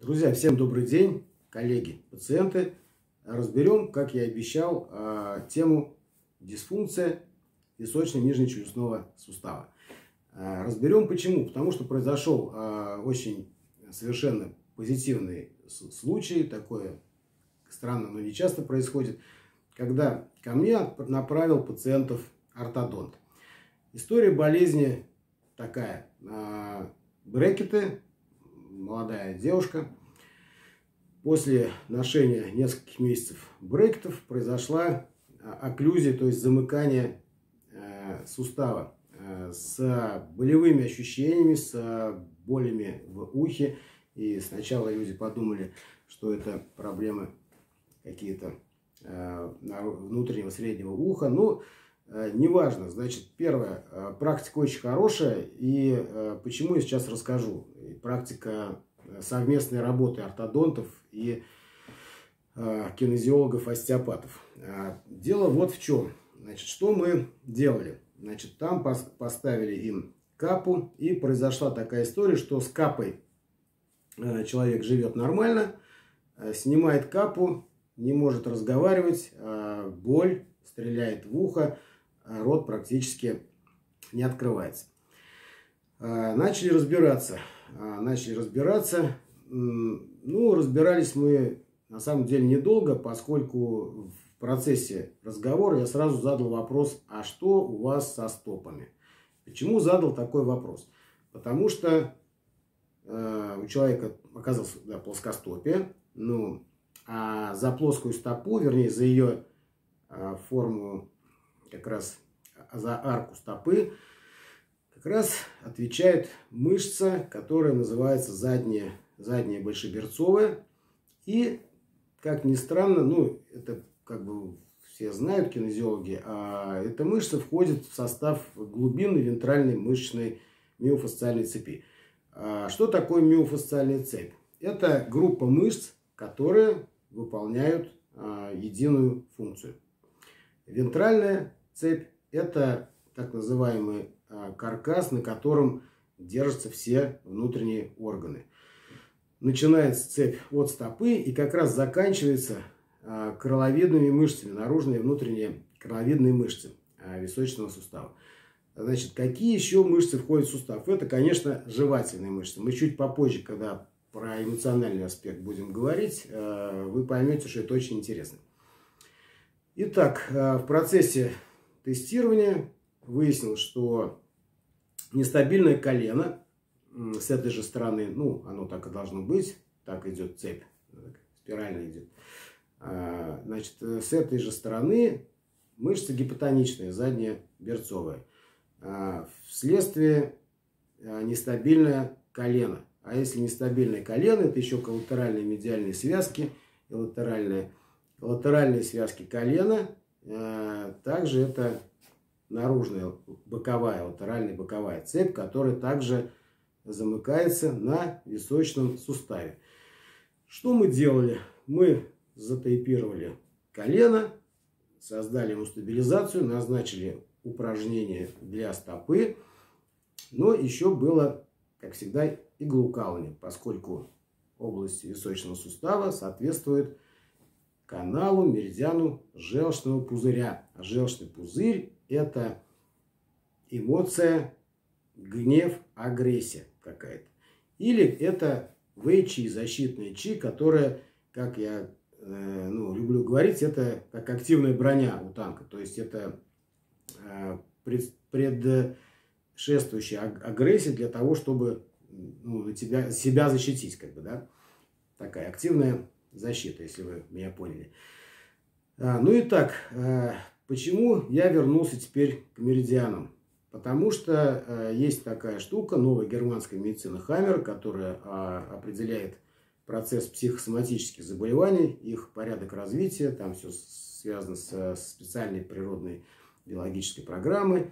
Друзья, всем добрый день, коллеги, пациенты. Разберем, как я и обещал, а, тему дисфункция височно-нижнечелюстного сустава. А, разберем почему. Потому что произошел а, очень совершенно позитивный случай, такое странно, но не часто происходит, когда ко мне направил пациентов ортодонт. История болезни такая. Брекеты молодая девушка. После ношения нескольких месяцев брекетов произошла а, окклюзия, то есть замыкание э, сустава э, с болевыми ощущениями, с болями в ухе. И сначала люди подумали, что это проблемы какие-то э, внутреннего среднего уха. Ну, неважно. Значит, первое, практика очень хорошая. И почему я сейчас расскажу практика э, совместной работы ортодонтов и э, кинезиологов, остеопатов. Дело вот в чем. Значит, что мы делали? Значит, там поставили им капу, и произошла такая история, что с капой э, человек живет нормально, снимает капу, не может разговаривать, боль стреляет в ухо, рот практически не открывается. Начали разбираться, а, начали разбираться. Ну, разбирались мы на самом деле недолго, поскольку в процессе разговора я сразу задал вопрос, а что у вас со стопами? Почему задал такой вопрос? Потому что э, у человека оказалась да, плоскостопие, ну, а за плоскую стопу, вернее, за ее форму, как раз за арку стопы, как раз отвечает мышца, которая называется задняя, задняя большеберцовая. И, как ни странно, ну, это как бы все знают кинезиологи, а эта мышца входит в состав глубинной вентральной мышечной миофасциальной цепи. А что такое миофасциальная цепь? Это группа мышц, которые выполняют а, единую функцию. Вентральная цепь – это так называемые Э, каркас, на котором держатся все внутренние органы. Начинается цепь от стопы и как раз заканчивается э, крыловидными мышцами, наружные и внутренние крыловидные мышцы э, височного сустава. Значит, какие еще мышцы входят в сустав? Это, конечно, жевательные мышцы. Мы чуть попозже, когда про эмоциональный аспект будем говорить, вы поймете, что это очень интересно. Итак, в процессе тестирования выяснилось, что нестабильное колено с этой же стороны, ну, оно так и должно быть, так идет цепь, спирально идет. А, значит, с этой же стороны мышца гипотоничная, задняя берцовая. А, вследствие а, нестабильное колено. А если нестабильное колено, это еще коллатеральные медиальные связки и латеральные. Латеральные связки колена, также это наружная боковая, латеральная боковая цепь, которая также замыкается на височном суставе. Что мы делали? Мы затейпировали колено, создали ему стабилизацию, назначили упражнения для стопы, но еще было, как всегда, иглоукалывание, поскольку область височного сустава соответствует каналу, меридиану желчного пузыря. А желчный пузырь это эмоция, гнев, агрессия какая-то. Или это вэй-чи, защитная чи, которая, как я э, ну, люблю говорить, это как активная броня у танка. То есть это э, пред, предшествующая агрессия для того, чтобы ну, тебя, себя защитить. Как бы, да? Такая активная защита, если вы меня поняли. А, ну и так, э, Почему я вернулся теперь к меридианам? Потому что э, есть такая штука, новая германская медицина Хаммер, которая определяет процесс психосоматических заболеваний, их порядок развития, там все связано с, с специальной природной биологической программой.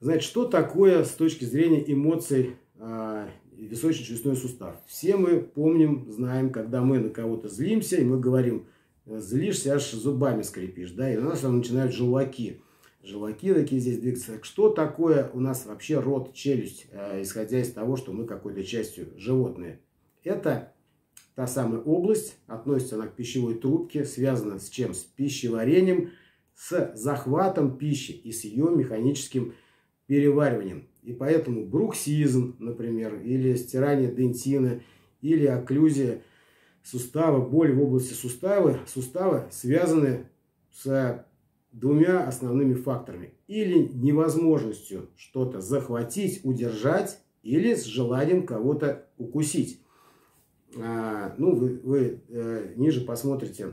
Значит, что такое с точки зрения эмоций э, височно-челюстной сустав? Все мы помним, знаем, когда мы на кого-то злимся, и мы говорим – злишься, аж зубами скрипишь, да, и у нас там начинают желваки. Желваки такие здесь двигаются. Что такое у нас вообще рот, челюсть, э, исходя из того, что мы какой-то частью животные? Это та самая область, относится она к пищевой трубке, связана с чем? С пищеварением, с захватом пищи и с ее механическим перевариванием. И поэтому бруксизм, например, или стирание дентина, или окклюзия сустава, боль в области сустава, сустава связаны с двумя основными факторами. Или невозможностью что-то захватить, удержать, или с желанием кого-то укусить. А, ну, вы, вы э, ниже посмотрите,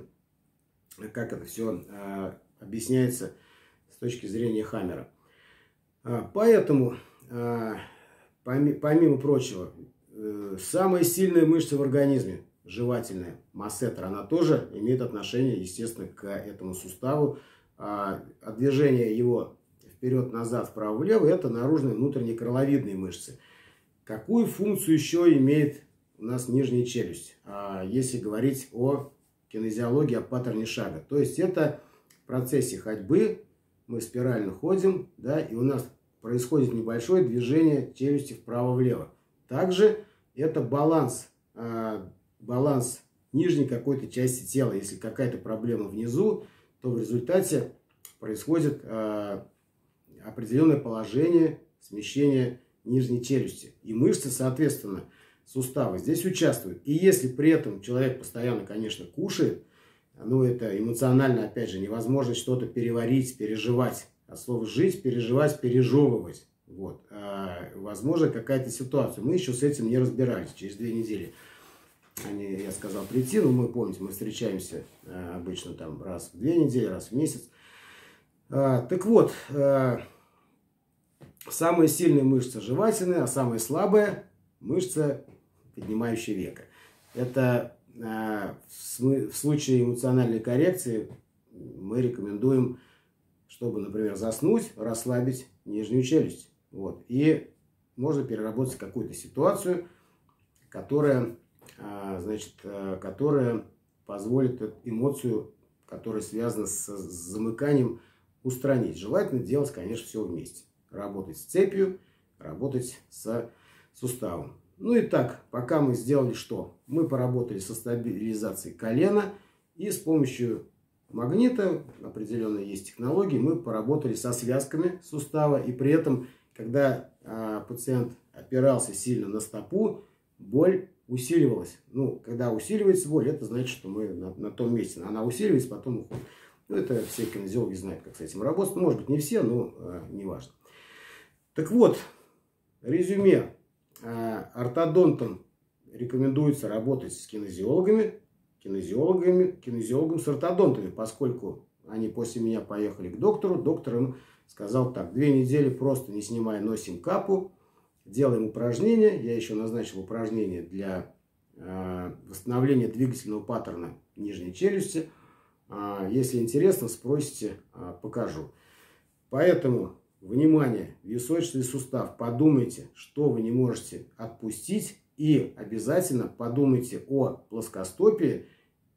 как это все а, объясняется с точки зрения Хаммера. А, поэтому, помимо прочего, э, самая сильная мышца в организме, жевательная, массетер, она тоже имеет отношение, естественно, к этому суставу. А, а движение его вперед-назад, вправо-влево, это наружные внутренние крыловидные мышцы. Какую функцию еще имеет у нас нижняя челюсть, а, если говорить о кинезиологии, о паттерне шага. То есть это в процессе ходьбы мы спирально ходим, да, и у нас происходит небольшое движение челюсти вправо-влево. Также это баланс, а, баланс нижней какой-то части тела. Если какая-то проблема внизу, то в результате происходит а, определенное положение смещения нижней челюсти. И мышцы, соответственно, суставы здесь участвуют. И если при этом человек постоянно, конечно, кушает, ну, это эмоционально, опять же, невозможно что-то переварить, переживать. От слова жить, переживать, пережевывать. Вот. А, возможно, какая-то ситуация. Мы еще с этим не разбирались. Через две недели они, я сказал, прийти. Ну, мы помните, мы встречаемся а, обычно там раз в две недели, раз в месяц. А, так вот, а, самая сильная мышца жевательная, а самая слабая мышца поднимающая века. Это а, в случае эмоциональной коррекции мы рекомендуем, чтобы, например, заснуть, расслабить нижнюю челюсть. Вот. И можно переработать какую-то ситуацию, которая, а, значит, а, которая позволит эмоцию, которая связана с замыканием, устранить. Желательно делать, конечно, все вместе. Работать с цепью, работать с суставом. Ну и так, пока мы сделали что? Мы поработали со стабилизацией колена и с помощью магнита, определенные есть технологии, мы поработали со связками сустава. И при этом, когда а, пациент опирался сильно на стопу, боль усиливалась. Ну, когда усиливается боль, это значит, что мы на, на том месте. Она усиливается, потом уходит. Ну, это все кинезиологи знают, как с этим работать. Может быть, не все, но а, не важно. Так вот, резюме. А, ортодонтам рекомендуется работать с кинезиологами, кинезиологами, кинезиологом с ортодонтами, поскольку они после меня поехали к доктору. Доктор им сказал так, две недели просто не снимая носим капу, делаем упражнения. Я еще назначил упражнения для э, восстановления двигательного паттерна нижней челюсти. Э, если интересно, спросите, э, покажу. Поэтому Внимание, височный сустав. Подумайте, что вы не можете отпустить. И обязательно подумайте о плоскостопии.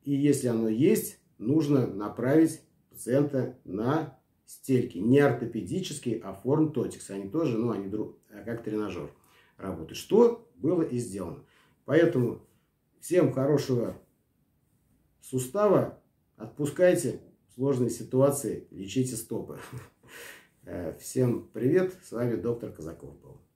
И если оно есть, нужно направить пациента на стельки. Не ортопедические, а форм тотикс. Они тоже, ну, они друг, как тренажер работают. Что было и сделано. Поэтому всем хорошего сустава. Отпускайте сложные ситуации, лечите стопы. Всем привет, с вами доктор Казаков был.